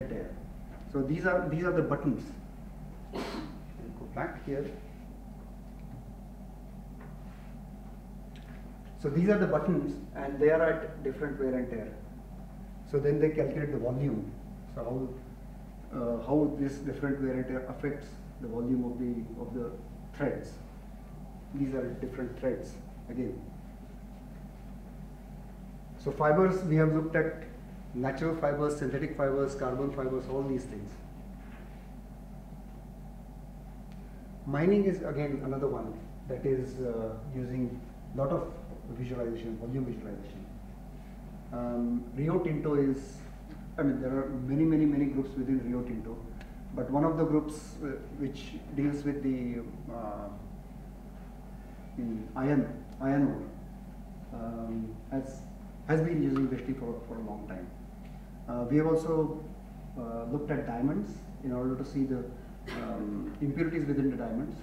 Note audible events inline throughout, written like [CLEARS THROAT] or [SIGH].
there. So these are these are the buttons. Go back here. So these are the buttons and they are at different wear and tear. So then they calculate the volume. So how, uh, how this different wear and tear affects the volume of the, of the threads. These are different threads again. So fibers, we have looked at natural fibers, synthetic fibers, carbon fibers, all these things. Mining is again another one that is uh, using lot of visualization, volume visualization. Um, Rio Tinto is, I mean, there are many, many, many groups within Rio Tinto, but one of the groups uh, which deals with the uh, iron, iron ore, um, has has been using Drishti for, for a long time. Uh, we have also uh, looked at diamonds in order to see the um, impurities within the diamonds.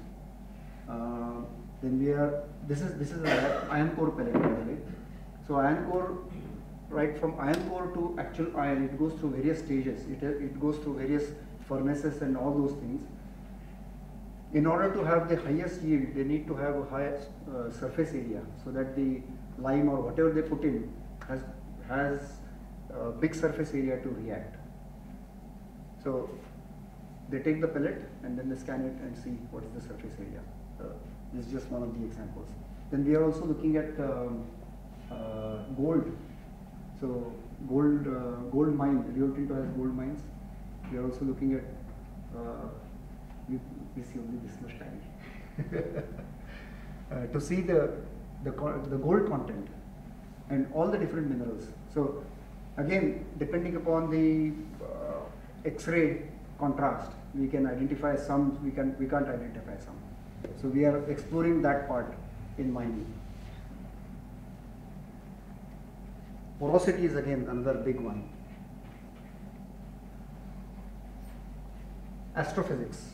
Uh, then we are, this is, this is an iron ore pellet by the way. So iron ore, right from iron core to actual iron, it goes through various stages. It, it goes through various furnaces and all those things. In order to have the highest yield, they need to have a high uh, surface area so that the lime or whatever they put in has, has a big surface area to react. So they take the pellet and then they scan it and see what is the surface area. Uh, this is just one of the examples. Then we are also looking at um, uh, gold. So gold, uh, gold mine, Rio Tinto has gold mines. We are also looking at, uh, we, we see only this much time. [LAUGHS] Uh, to see the, the, the gold content and all the different minerals. So again, depending upon the uh, X-ray contrast, we can identify some, we, can, we can't identify some. So we are exploring that part in mining. Porosity is again another big one. Astrophysics,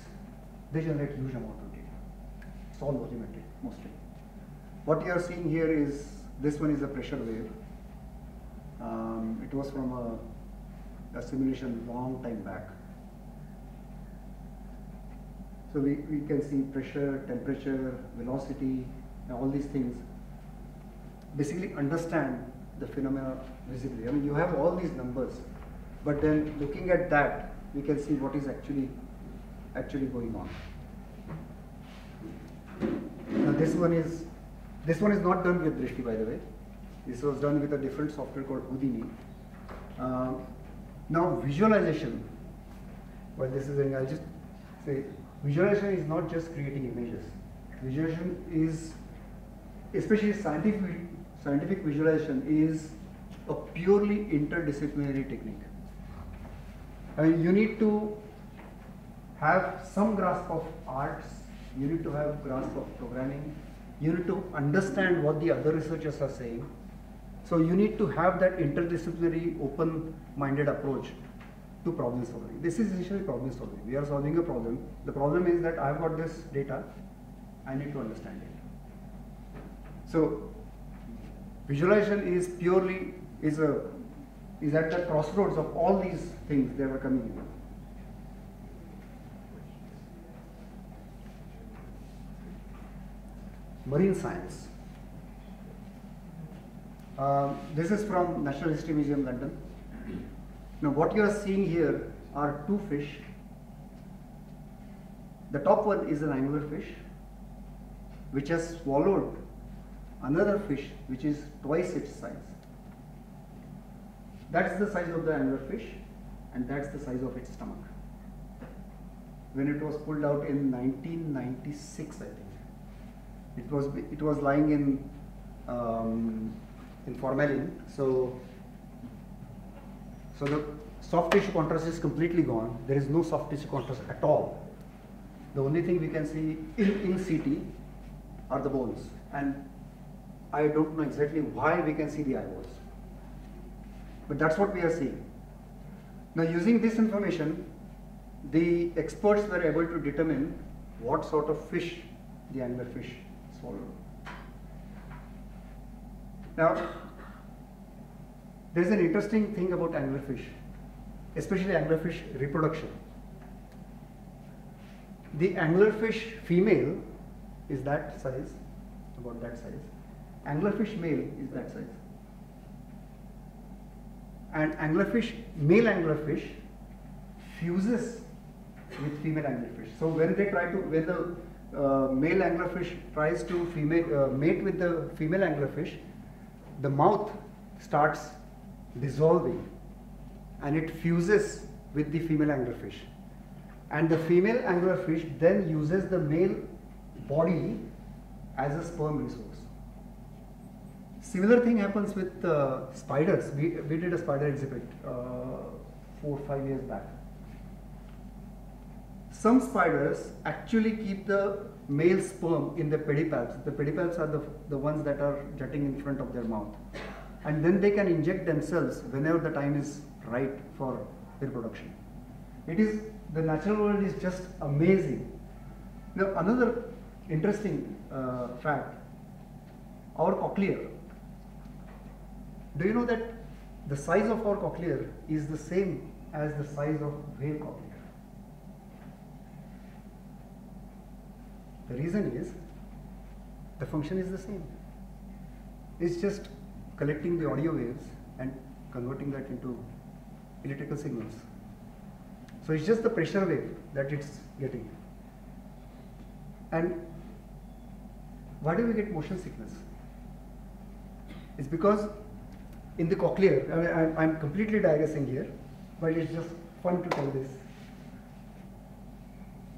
they generate huge amount of data. It's all volumetric mostly. What you are seeing here is, this one is a pressure wave. Um, it was from a, a simulation long time back. So we, we can see pressure, temperature, velocity, and all these things. Basically understand the phenomena visibly. I mean, you have all these numbers, but then looking at that, we can see what is actually actually going on. Now this one is this one is not done with Drishti, by the way. This was done with a different software called Houdini. Uh, now visualization. Well, this is I'll just say visualization is not just creating images. Visualization is, especially scientific scientific visualization, is a purely interdisciplinary technique. Mean, you need to have some grasp of arts. You need to have grasp of programming you need to understand what the other researchers are saying. So you need to have that interdisciplinary, open-minded approach to problem solving. This is essentially problem solving. We are solving a problem. The problem is that I've got this data, I need to understand it. So visualization is purely is a is at the crossroads of all these things that are coming in. marine science. Uh, this is from National History Museum, London. Now what you are seeing here are two fish. The top one is an anglerfish which has swallowed another fish which is twice its size. That's the size of the anglerfish and that's the size of its stomach. When it was pulled out in 1996, I think. It was it was lying in um, in formalin. So so the soft tissue contrast is completely gone. There is no soft tissue contrast at all. The only thing we can see in, in CT are the bones. And I don't know exactly why we can see the eyeballs. But that's what we are seeing. Now using this information, the experts were able to determine what sort of fish the anglerfish swallowed. Now, there is an interesting thing about anglerfish. especially anglerfish reproduction. The anglerfish female is that size, about that size. Anglerfish male is that size. And anglerfish, male anglerfish fuses with female anglerfish. So when they try to, when the uh, male anglerfish tries to female, uh, mate with the female anglerfish, the mouth starts dissolving and it fuses with the female anglerfish. And the female anglerfish then uses the male body as a sperm resource. Similar thing happens with uh, spiders. We, we did a spider exhibit uh, four five years back. Some spiders actually keep the male sperm in the pedipalps. The pedipalps are the, the ones that are jutting in front of their mouth. And then they can inject themselves whenever the time is right for reproduction. It is, the natural world is just amazing. Now another interesting uh, fact, our cochlear. Do you know that the size of our cochlear is the same as the size of whale cochlear? The reason is the function is the same. It's just collecting the audio waves and converting that into electrical signals. So it's just the pressure wave that it's getting. And why do we get motion sickness? It's because in the cochlear, I mean, I'm, I'm completely digressing here, but it's just fun to tell this.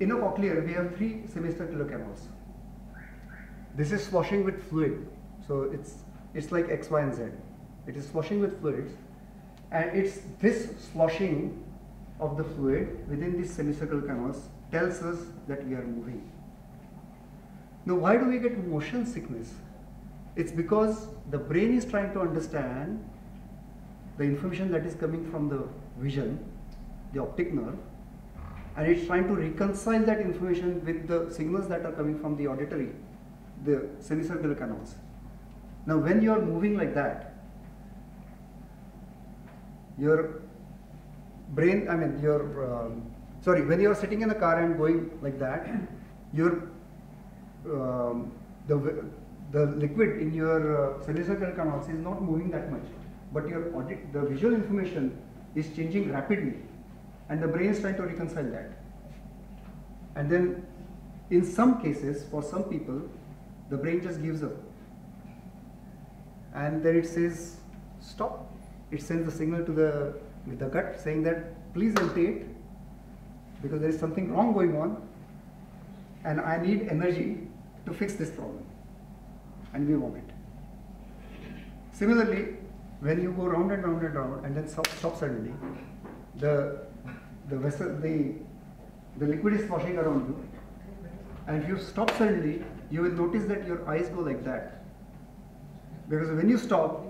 In a cochlear, we have three semicircular canals. This is sloshing with fluid, so it's it's like X, Y, and Z. It is sloshing with fluids, and it's this sloshing of the fluid within these semicircular canals tells us that we are moving. Now, why do we get motion sickness? It's because the brain is trying to understand the information that is coming from the vision, the optic nerve, and it's trying to reconcile that information with the signals that are coming from the auditory, the semicircular canals. Now, when you are moving like that, your brain, I mean, your, um, sorry, when you are sitting in a car and going like that, your, um, the, the liquid in your uh, semicircular canals is not moving that much, but your audit, the visual information is changing rapidly and the brain is trying to reconcile that. And then in some cases, for some people, the brain just gives up. And then it says, stop. It sends a signal to the, the gut saying that please empty it because there is something wrong going on and I need energy to fix this problem. And we vomit. Similarly, when you go round and round and round and then stop, stop suddenly, the the vessel, the, the liquid is washing around you, and if you stop suddenly, you will notice that your eyes go like that. Because when you stop,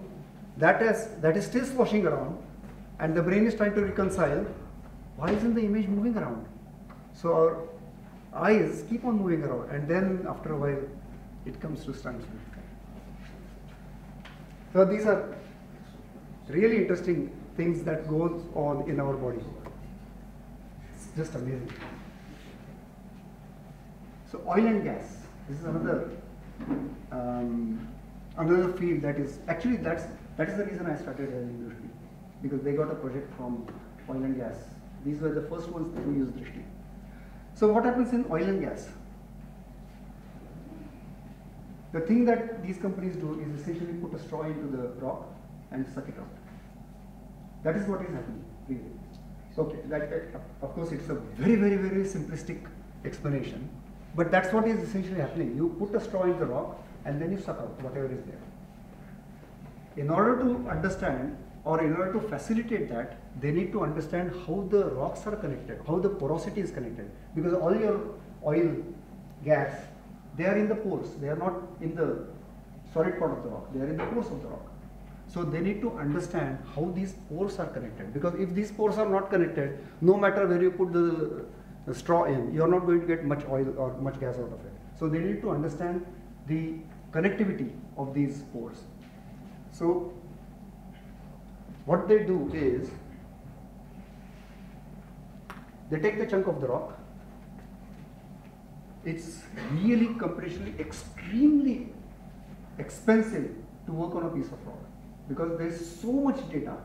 that is, that is still sloshing around, and the brain is trying to reconcile, why isn't the image moving around? So our eyes keep on moving around, and then after a while, it comes to standstill. So these are really interesting things that goes on in our body just amazing. So oil and gas. This is another um, another field that is actually that's that is the reason I started as industry because they got a project from oil and gas. These were the first ones to use Drishti. So what happens in oil and gas? The thing that these companies do is essentially put a straw into the rock and suck it out. That is what is happening, really. Okay, that, uh, of course it's a very, very, very simplistic explanation, but that's what is essentially happening. You put a straw in the rock and then you suck out whatever is there. In order to understand or in order to facilitate that, they need to understand how the rocks are connected, how the porosity is connected. Because all your oil, gas, they are in the pores, they are not in the solid part of the rock, they are in the pores of the rock. So they need to understand how these pores are connected because if these pores are not connected, no matter where you put the, the straw in, you are not going to get much oil or much gas out of it. So they need to understand the connectivity of these pores. So what they do is they take the chunk of the rock. It's really computationally extremely expensive to work on a piece of rock because there's so much data.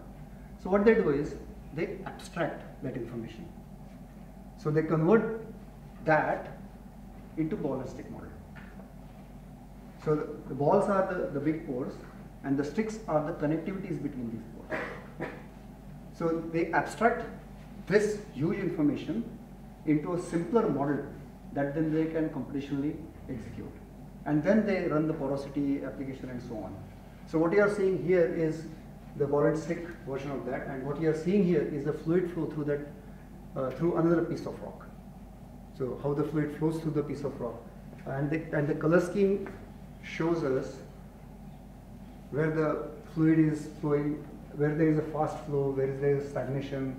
So what they do is they abstract that information. So they convert that into ball and stick model. So the, the balls are the, the big pores and the sticks are the connectivities between these pores. So they abstract this huge information into a simpler model that then they can computationally execute. And then they run the porosity application and so on. So what you are seeing here is the ball stick version of that and what you are seeing here is the fluid flow through that, uh, through another piece of rock. So how the fluid flows through the piece of rock. And the, and the color scheme shows us where the fluid is flowing, where there is a fast flow, where there is stagnation,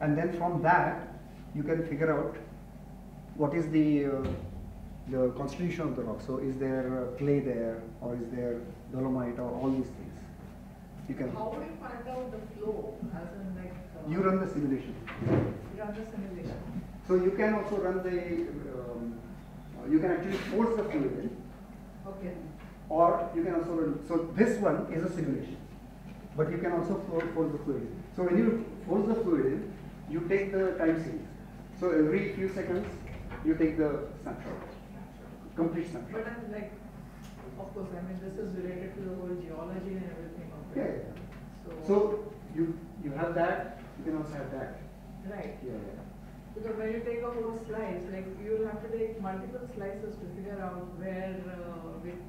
and then from that you can figure out what is the uh, the constitution of the rock. So is there uh, clay there, or is there dolomite, or all these things? You can. How would you find out the flow, as in like? Uh, you run the simulation. You run the simulation. So you can also run the. Um, you can actually force the fluid in. Okay. Or you can also run. So this one is a simulation, but you can also force the fluid. In. So when you force the fluid in, you take the time series. So every few seconds, you take the snapshot, complete snapshot. But I'm like, of course, I mean, this is related to the whole geology and everything of it. Yeah, yeah. So, so you you have that, you can also have that. Right. Yeah, yeah. Because when you take a whole slice, like you'll have to take multiple slices to figure out where, uh, which.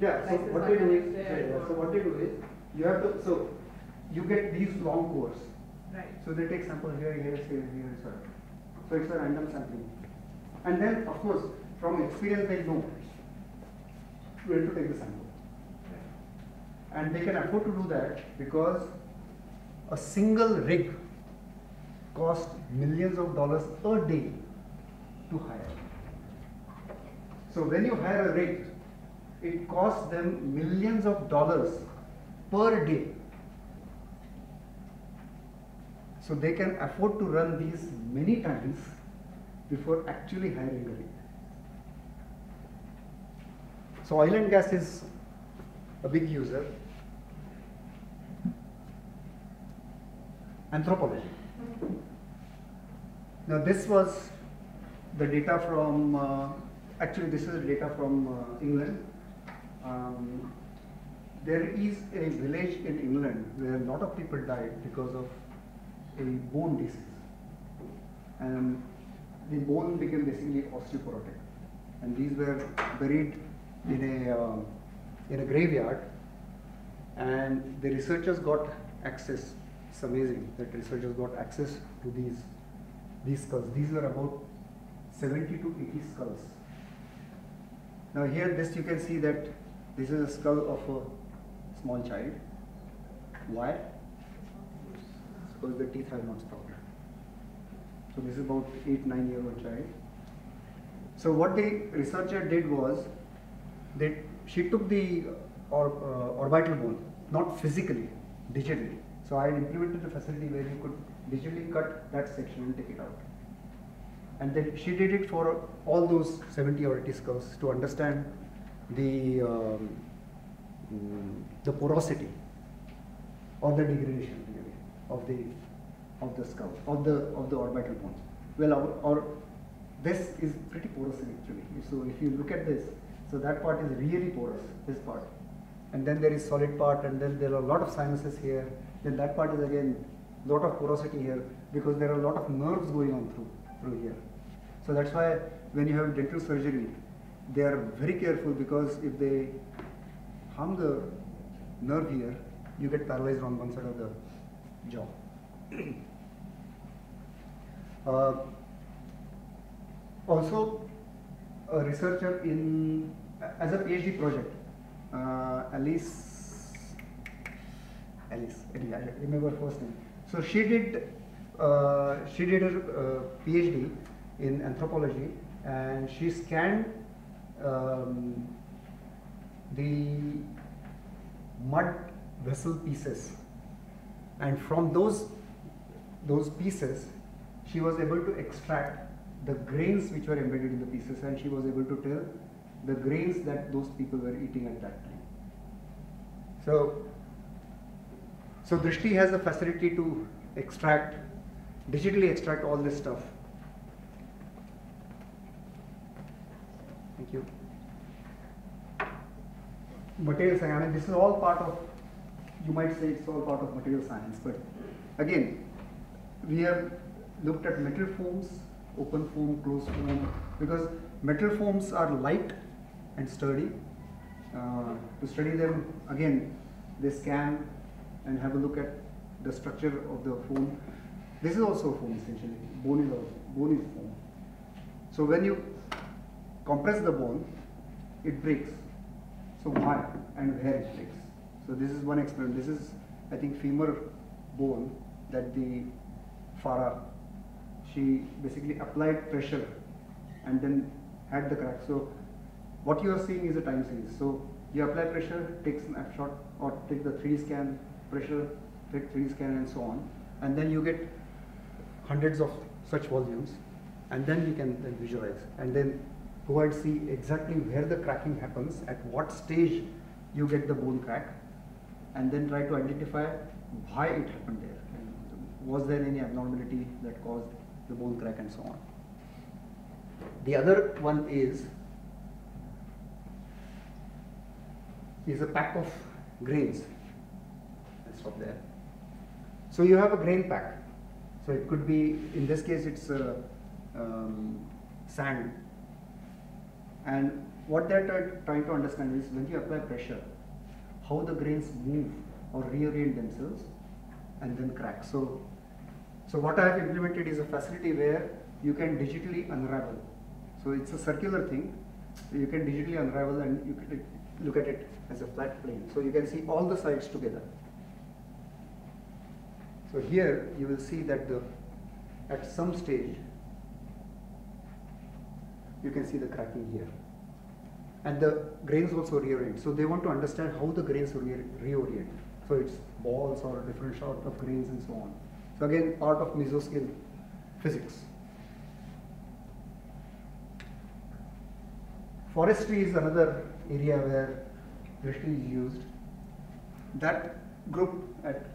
Yeah. So what they do is, yeah, yeah. So what they do is, you have to. So you get these long cores. Right. So they take sample here, here, here, here, so. on. So it's a random sampling. And then, of course, from experience they know where to take the sample. And they can afford to do that because a single rig costs millions of dollars a day to hire. So when you hire a rig, it costs them millions of dollars per day. So they can afford to run these many times before actually hiring a rig. So oil and gas is a big user. Anthropology. Now this was the data from, uh, actually this is data from uh, England. Um, there is a village in England where a lot of people died because of a bone disease. And the bone became basically osteoporotic. And these were buried in a, uh, in a graveyard. And the researchers got access. It's amazing that researchers got access to these, these skulls. These were about 70 to 80 skulls. Now here this you can see that this is a skull of a small child. Why? Because the teeth have not sprouted. So this is about eight, nine year old child. So what the researcher did was that she took the or, uh, orbital bone, not physically, digitally. So I implemented a facility where you could digitally cut that section and take it out. And then she did it for all those 70 or 80 skulls to understand the um, the porosity or the degradation of the of the skull, of the of the orbital bones. Well, our, our this is pretty porous actually. So if you look at this, so that part is really porous, this part. And then there is solid part and then there are a lot of sinuses here. Then that part is again a lot of porosity here because there are a lot of nerves going on through, through here. So that's why when you have dental surgery, they are very careful because if they harm the nerve here, you get paralyzed on one side of the jaw. [CLEARS THROAT] Uh, also, a researcher in as a PhD project, uh, Alice, Alice, I remember first name. So she did uh, she did a uh, PhD in anthropology, and she scanned um, the mud vessel pieces, and from those those pieces, she was able to extract the grains which were embedded in the pieces and she was able to tell the grains that those people were eating at that time. So, so Drishti has the facility to extract, digitally extract all this stuff. Thank you. Material science, I mean, this is all part of, you might say it's all part of material science, but again, we have looked at metal forms, open form, closed form, because metal forms are light and sturdy. Uh, to study them, again, they scan and have a look at the structure of the foam. This is also a foam essentially. Bone is also bone is. So when you compress the bone, it breaks. So why and where it breaks? So this is one experiment. This is I think femur bone that the Farah she basically applied pressure and then had the crack. So what you are seeing is a time series. So you apply pressure, take snapshot or take the 3D scan, pressure, take 3D scan and so on. And then you get hundreds of such volumes and then you can then visualize and then go and see exactly where the cracking happens, at what stage you get the bone crack and then try to identify why it happened there. Was there any abnormality that caused the bone crack and so on. The other one is is a pack of grains. Let's stop there. So you have a grain pack. So it could be, in this case, it's uh, um, sand. And what they're trying to understand is when you apply pressure, how the grains move or reorient themselves and then crack. So so what I have implemented is a facility where you can digitally unravel. So it's a circular thing. You can digitally unravel and you can look at it as a flat plane. So you can see all the sides together. So here you will see that the at some stage you can see the cracking here. And the grains also reorient. So they want to understand how the grains re reorient. So it's balls or different sort of grains and so on. So again, part of mesoscale physics. Forestry is another area where Drishti is used. That group at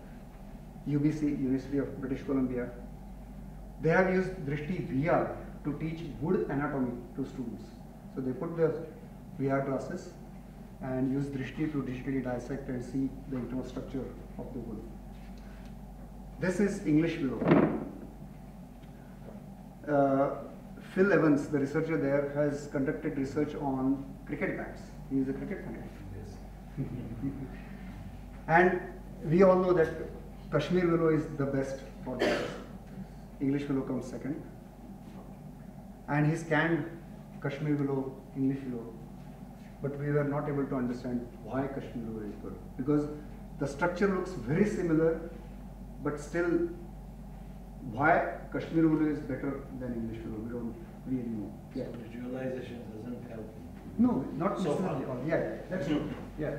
UBC, University of British Columbia, they have used Drishti VR to teach wood anatomy to students. So they put the VR glasses and use Drishti to digitally dissect and see the internal structure of the wood. This is English Willow. Uh, Phil Evans, the researcher there, has conducted research on cricket bats. He is a cricket fan. Yes. [LAUGHS] and we all know that Kashmir willow is the best for bats. English willow comes second. And he scanned Kashmir willow, English willow, but we were not able to understand why Kashmir willow is good because the structure looks very similar but still, why Kashmir willow is better than English willow, we don't really know. Yeah. So visualization doesn't help. No, not so necessarily. Far. Yeah, that's true. Yeah.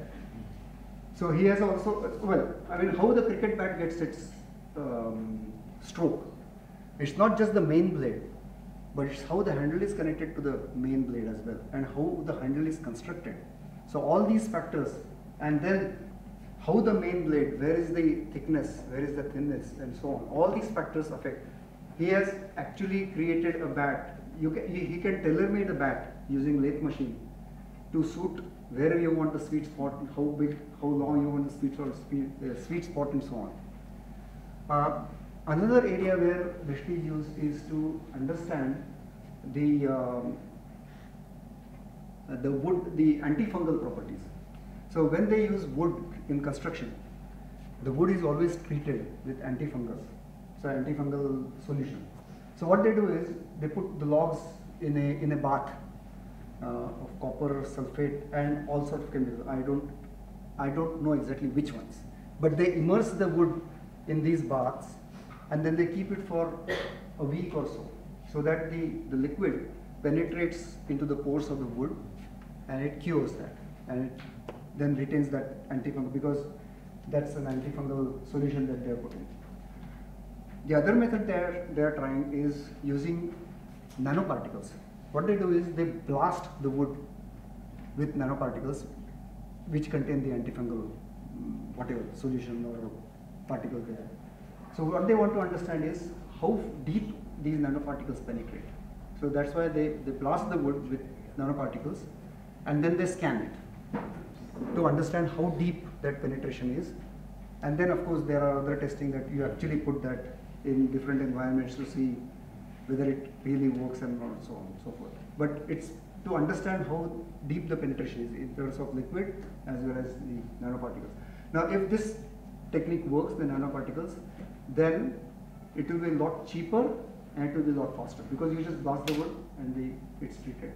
So he has also, well, I mean, how the cricket bat gets its um, stroke. It's not just the main blade, but it's how the handle is connected to the main blade as well, and how the handle is constructed. So all these factors, and then how the main blade, where is the thickness, where is the thinness, and so on. All these factors affect. He has actually created a bat. You can, he, he can tailor-made the bat using lathe machine to suit where you want the sweet spot, how big, how long you want the sweet spot, uh, sweet spot and so on. Uh, another area where Drishti is used is to understand the um, uh, the wood, the antifungal properties. So when they use wood in construction, the wood is always treated with antifungal, so antifungal solution. So what they do is they put the logs in a in a bath uh, Uh, of copper sulfate and all sorts of chemicals. I don't I don't know exactly which ones, but they immerse the wood in these baths and then they keep it for a week or so, so that the the liquid penetrates into the pores of the wood and it cures that and it then retains that antifungal because that's an antifungal solution that they are putting. The other method they are, they are trying is using nanoparticles. What they do is they blast the wood with nanoparticles which contain the antifungal mm, whatever solution or particle there. So what they want to understand is how deep these nanoparticles penetrate. So that's why they, they blast the wood with nanoparticles and then they scan it to understand how deep that penetration is. And then of course there are other testing that you actually put that in different environments to see whether it really works and so on and so forth. But it's to understand how deep the penetration is in terms of liquid as well as the nanoparticles. Now if this technique works, the nanoparticles, then it will be a lot cheaper and it will be a lot faster because you just blast the wood and the, it's treated.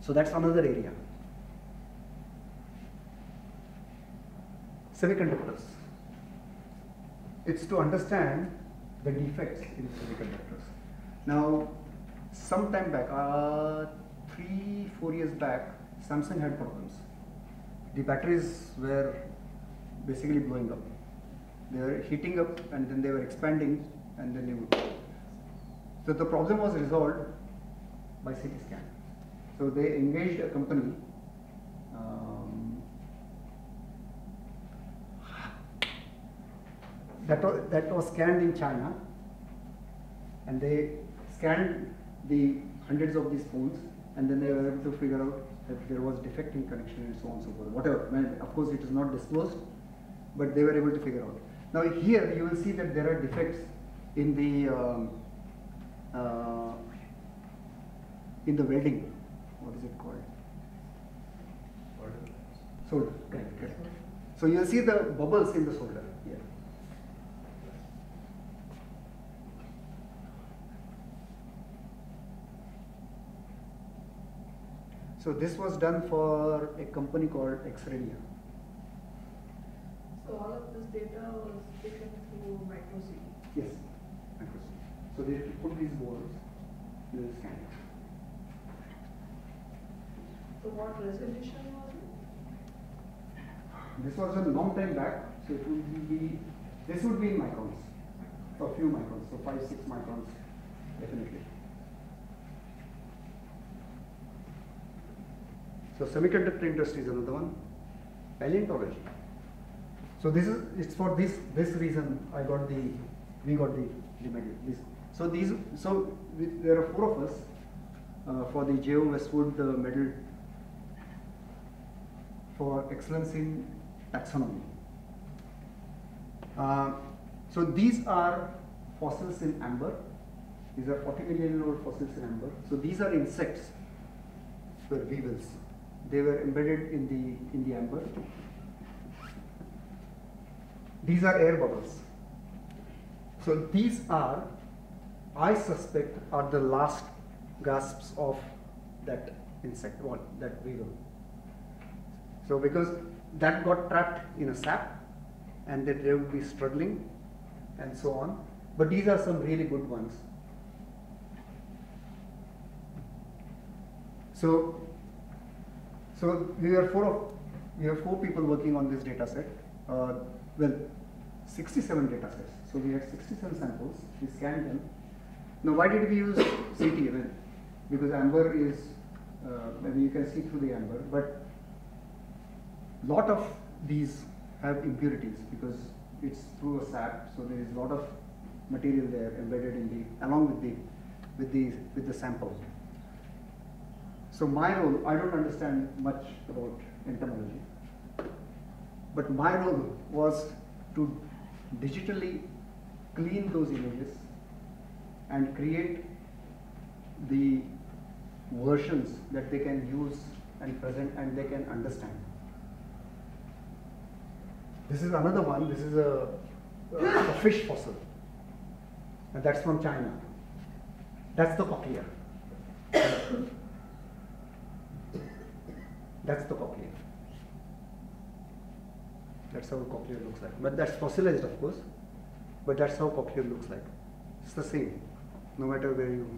So that's another area. Semiconductors. It's to understand the defects in semiconductors. Now, some time back, uh, three, four years back, Samsung had problems. The batteries were basically blowing up. They were heating up and then they were expanding and then they would. So the problem was resolved by CT scan. So they engaged a company. Um, that, was, that was scanned in China and they scanned the hundreds of these phones and then they were able to figure out that there was defect in connection and so on and so forth. Whatever, of course it is not disclosed, but they were able to figure out. Now here you will see that there are defects in the um, uh, in the welding. What is it called? Solder. Correct, correct. So you'll see the bubbles in the solder here. So this was done for a company called Xradia. So all of this data was taken through microCT. Yes. Microsoft. So they put these balls in the scanner. So what resolution was it? This was a long time back, so it would be, this would be in microns, a few microns, so five, six microns, definitely. So semiconductor industry is another one. Paleontology. So this is, it's for this, this reason I got the, we got the, the medal. This. So these, so there are four of us uh, for the J.O. Westwood uh, medal for excellence in taxonomy. Uh, so these are fossils in amber. These are 40 million year old fossils in amber. So these are insects, were weevils. They were embedded in the in the amber. These are air bubbles. So these are, I suspect, are the last gasps of that insect, what that weevil. So because that got trapped in a sap and that they would be struggling and so on. But these are some really good ones. So, so we are four of, we have four people working on this data set. Uh, well, 67 data sets. So we had 67 samples, we scanned them. Now why did we use CT? Well, because amber is, uh, maybe you can see through the amber, but lot of these have impurities because it's through a sap, so there is a lot of material there embedded in the along with the with the with the sample. So my role, I don't understand much about entomology, but my role was to digitally clean those images and create the versions that they can use and present and they can understand. This is another one. This is a, a fish fossil, and that's from China. That's the cochlea. That's the cochlea. That's how cochlea looks like. But that's fossilized, of course. But that's how cochlea looks like. It's the same, no matter where you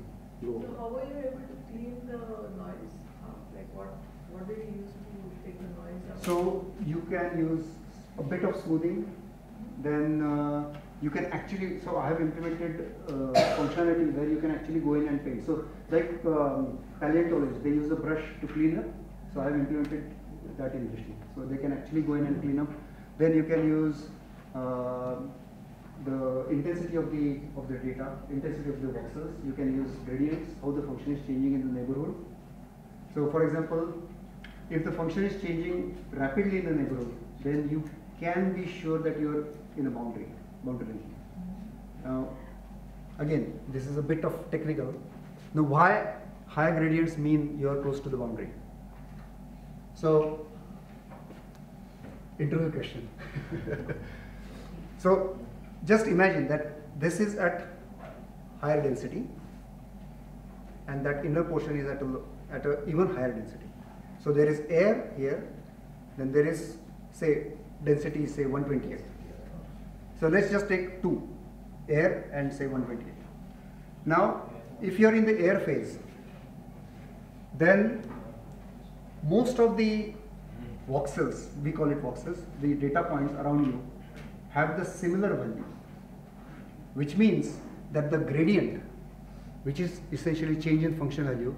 go. So how were you able to clean the noise? Like what, what did you use to take the noise out? So you can use a bit of smoothing, then uh, you can actually, so I have implemented uh, functionality where you can actually go in and paint. So like um, paleontologists, they use a brush to clean up. So I have implemented that in Drishti. So they can actually go in and clean up. Then you can use uh, the intensity of the of the data, intensity of the voxels. You can use gradients, how the function is changing in the neighborhood. So for example, if the function is changing rapidly in the neighborhood, then you can be sure that you are in a boundary, boundary. Now, again, this is a bit of technical. Now, why higher gradients mean you are close to the boundary? So, interview question. [LAUGHS] so, just imagine that this is at higher density, and that inner portion is at a, at a even higher density. So there is air here, then there is say density is say 128. So let's just take two, air and say 128. Now, if you are in the air phase, then most of the voxels, we call it voxels, the data points around you have the similar value, which means that the gradient, which is essentially change in function value,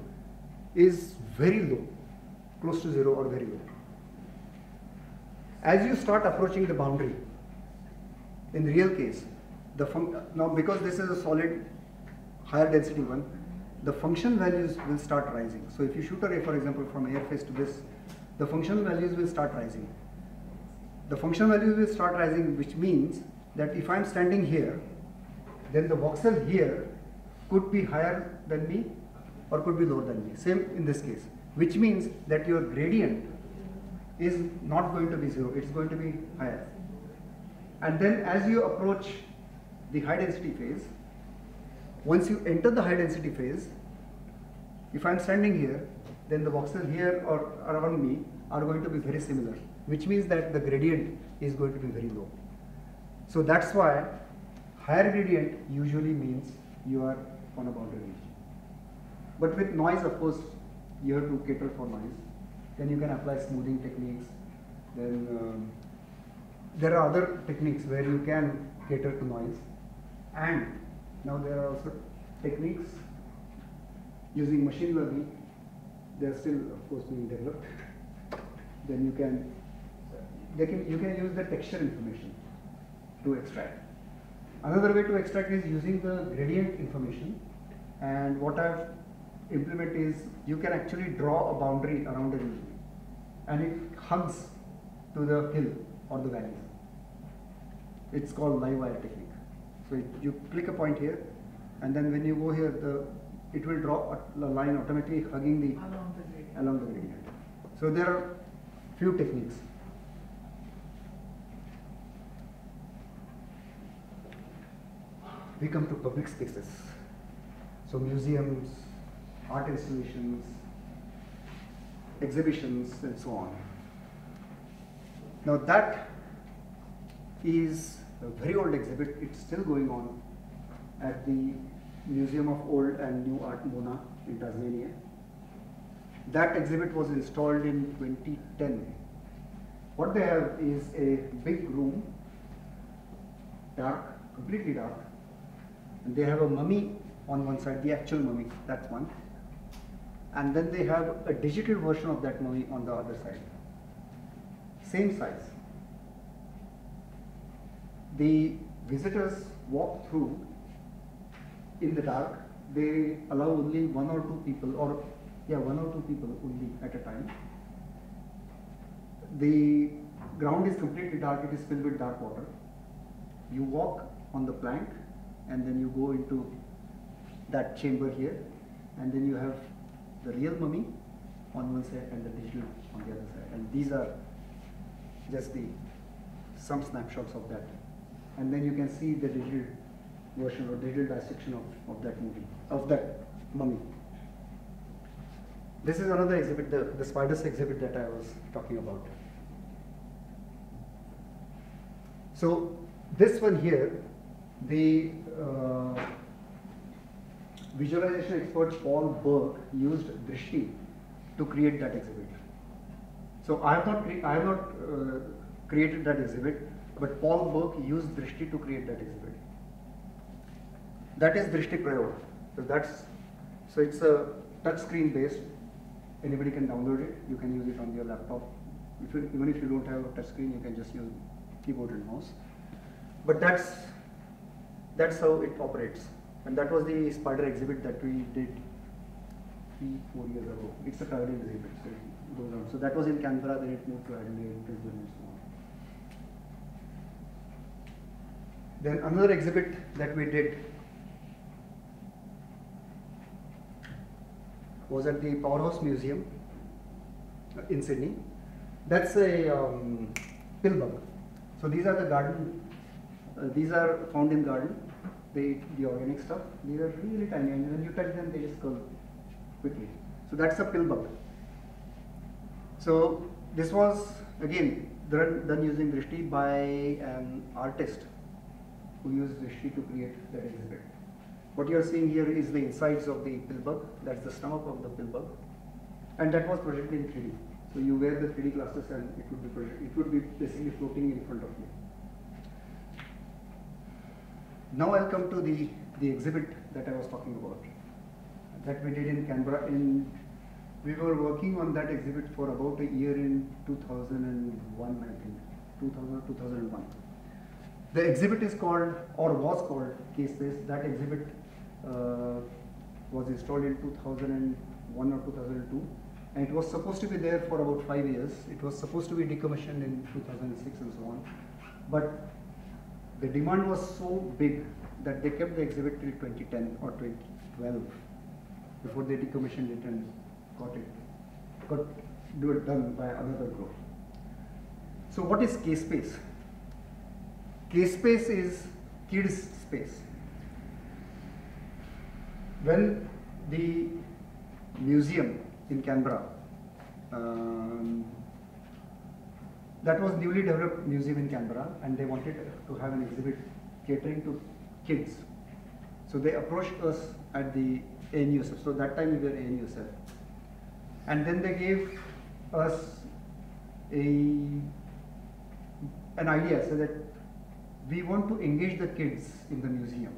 is very low, close to zero or very low. As you start approaching the boundary, in the real case, the now because this is a solid higher density one, the function values will start rising. So if you shoot a ray, for example, from air phase to this, the function values will start rising. The function values will start rising, which means that if I'm standing here, then the voxel here could be higher than me or could be lower than me. Same in this case, which means that your gradient is not going to be zero, it's going to be higher. And then as you approach the high density phase, once you enter the high density phase, if I'm standing here, then the voxels here or around me are going to be very similar, which means that the gradient is going to be very low. So that's why higher gradient usually means you are on a boundary region. But with noise, of course, you have to cater for noise. Then you can apply smoothing techniques. Then um, there are other techniques where you can cater to noise. And now there are also techniques using machine learning. They are still, of course, being developed. [LAUGHS] then you can, can, you can use the texture information to extract. Another way to extract is using the gradient information. And what I've implemented is you can actually draw a boundary around a region, and it hugs to the hill or the valley. It's called live wire technique. So you click a point here, and then when you go here, the it will draw a, a line automatically hugging the Along the gradient. along the gradient. So there are few techniques. We come to public spaces. So museums, art installations, exhibitions and so on. Now that is a very old exhibit, it's still going on at the Museum of Old and New Art Mona in Tasmania. That exhibit was installed in 2010. What they have is a big room, dark, completely dark, and they have a mummy on one side, the actual mummy, that's one. And then they have a digital version of that mummy on the other side. Same size. The visitors walk through in the dark. They allow only one or two people, or yeah, one or two people only at a time. The ground is completely dark, it is filled with dark water. You walk on the plank and then you go into that chamber here, and then you have the real mummy on one side and the digital on the other side. And these are just the some snapshots of that. And then you can see the digital version or digital dissection of, of that movie, of that mummy. This is another exhibit, the, the spiders exhibit that I was talking about. So this one here, the uh, visualization expert Paul Bourke used Drishti to create that exhibit. So I have not, I have not uh, created that exhibit. But Paul Bourke used Drishti to create that exhibit. That is Drishti Prayog. So that's so it's a touch screen based. Anybody can download it. You can use it on your laptop. If you, even if you don't have a touch screen, you can just use keyboard and mouse. But that's that's how it operates. And that was the spider exhibit that we did three, four years ago. It's a crowded exhibit, so it goes on. So that was in Canberra, then it moved to Adelaide, Brisbane, and so on. Then another exhibit that we did was at the Powerhouse Museum uh, in Sydney. That's a um, pill bug. So these are the garden, uh, these are found in garden. They the organic stuff. These are really tiny and when you touch them, they just curl quickly. So that's a pill bug. So this was again done, done using Drishti by an artist who used Drishti to create that exhibit. What you are seeing here is the insides of the pill bug. That's the stomach of the pill bug, and that was projected in 3D. So you wear the 3D glasses and it would be project, it would be basically floating in front of you. Now I'll come to the the exhibit that I was talking about that we did in Canberra. In we were working on that exhibit for about a year in 2001, I think, 2000 2001. The exhibit is called, or was called, K-Space. That exhibit uh, was installed in 2001 or 2002, and it was supposed to be there for about five years. It was supposed to be decommissioned in 2006 and so on, but the demand was so big that they kept the exhibit till 2010 or 2012 before they decommissioned it and got it got it done by another group. So what is K-Space? K-Space is kids space. When the museum in Canberra, um, that was newly developed museum in Canberra and they wanted to have an exhibit catering to kids. So they approached us at the ANUSF. So that time we were ANUSF. And then they gave us a an idea so that we want to engage the kids in the museum.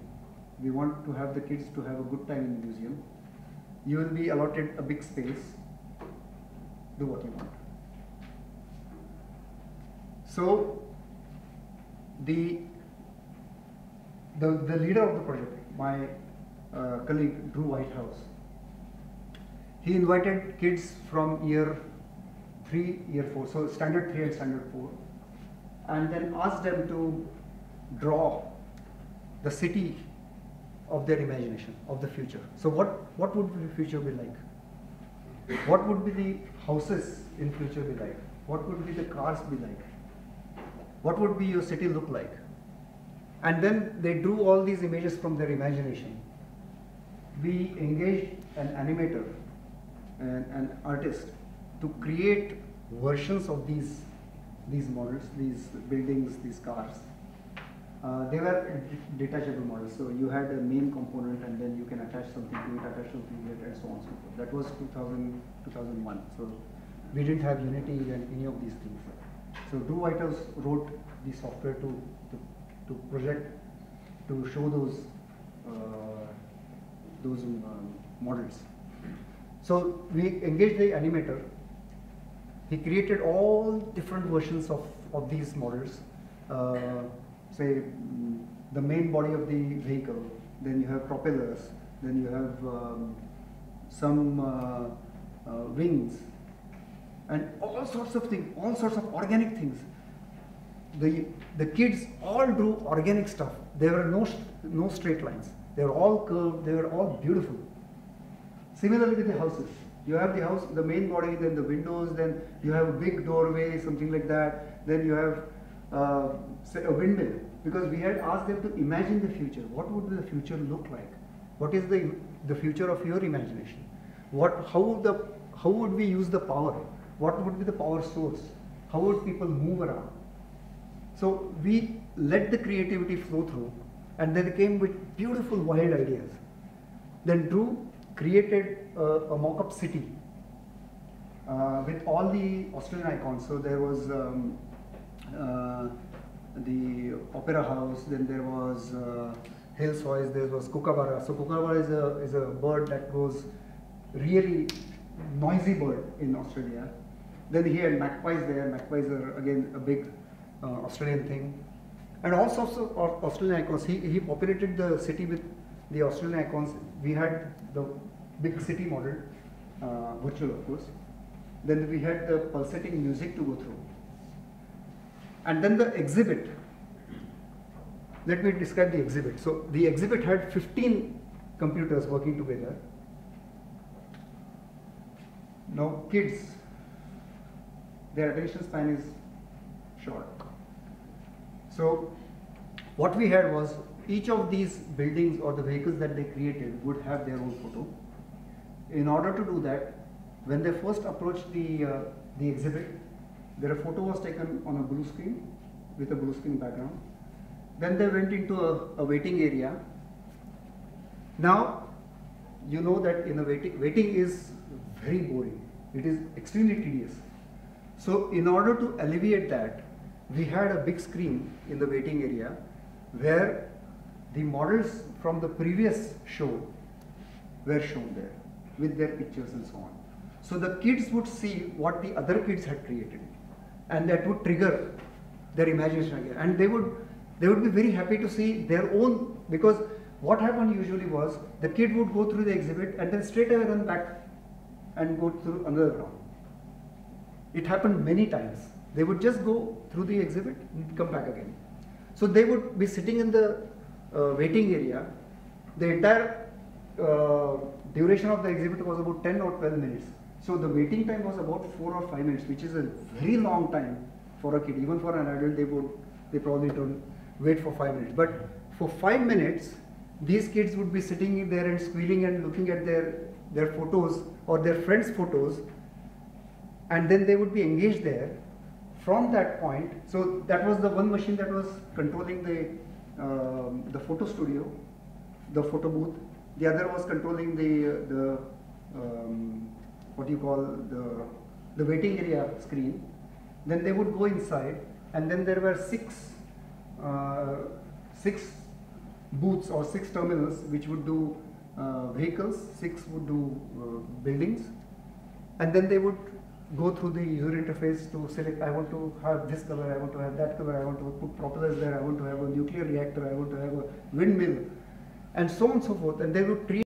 We want to have the kids to have a good time in the museum. You will be allotted a big space. Do what you want. So the the, the leader of the project, my uh, colleague Drew Whitehouse, he invited kids from year three, year four, so standard three and standard four, and then asked them to draw the city of their imagination of the future. So what what would the future be like? What would be the houses in future be like? What would be the cars be like? What would be your city look like? And then they drew all these images from their imagination. We engaged an animator and an artist to create versions of these these models, these buildings, these cars. Uh, they were detachable models, so you had a main component and then you can attach something to it, attach something to it, and so on and so forth. That was 2000, 2001. So we didn't have Unity and any of these things. So Drew Whitehouse wrote the software to, to, to project, to show those, uh, those um, models. So we engaged the animator. He created all different versions of, of these models. Uh, say mm, the main body of the vehicle, then you have propellers, then you have um, some uh, uh, wings, and all sorts of things, all sorts of organic things. The, the kids all drew organic stuff. There were no, no straight lines. They were all curved, they were all beautiful. Similarly with the houses. You have the house, the main body, then the windows, then you have a big doorway, something like that. Then you have uh, a windmill. Because we had asked them to imagine the future. What would the future look like? What is the, the future of your imagination? What, how, would the, how would we use the power? What would be the power source? How would people move around? So we let the creativity flow through and they came with beautiful wild ideas. Then Drew created a, a mock-up city uh, with all the Australian icons. So there was um, the Opera House, then there was uh, Hills Hoist, there was Kookaburra. So Kookaburra is a, is a bird that goes really noisy bird in Australia. Then he had magpies there. Magpies are again a big uh, Australian thing. And all sorts of Australian icons. He, he populated the city with the Australian icons. We had the big city model, uh, virtual of course. Then we had the pulsating music to go through. And then the exhibit. Let me describe the exhibit. So the exhibit had 15 computers working together. Now kids, their attention span is short. So what we had was each of these buildings or the vehicles that they created would have their own photo. In order to do that, when they first approached the, uh, the exhibit, their photo was taken on a blue screen with a blue screen background. Then they went into a, a waiting area. Now, you know that in a waiting, waiting is very boring. It is extremely tedious. So in order to alleviate that, we had a big screen in the waiting area where the models from the previous show were shown there with their pictures and so on. So the kids would see what the other kids had created and that would trigger their imagination again and they would they would be very happy to see their own because what happened usually was the kid would go through the exhibit and then straight away run back and go through another round. It happened many times. They would just go through the exhibit and come back again. So they would be sitting in the uh, waiting area. The entire uh, duration of the exhibit was about 10 or 12 minutes. So the waiting time was about 4 or 5 minutes, which is a very long time for a kid. Even for an adult, they would they probably don't wait for 5 minutes. But for 5 minutes, these kids would be sitting there and squealing and looking at their their photos or their friends' photos and then they would be engaged there from that point so that was the one machine that was controlling the um, the photo studio the photo booth the other was controlling the the um, what you call the the waiting area screen then they would go inside and then there were six uh, six booths or six terminals which would do uh, vehicles six would do uh, buildings and then they would go through the user interface to select I want to have this color, I want to have that color, I want to put propellers there, I want to have a nuclear reactor, I want to have a windmill, and so on and so forth. And they would create